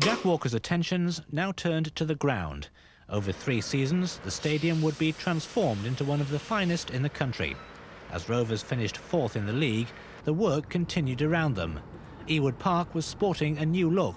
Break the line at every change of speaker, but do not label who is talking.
Jack Walker's attentions now turned to the ground. Over three seasons, the stadium would be transformed into one of the finest in the country. As Rovers finished fourth in the league, the work continued around them. Ewood Park was sporting a new look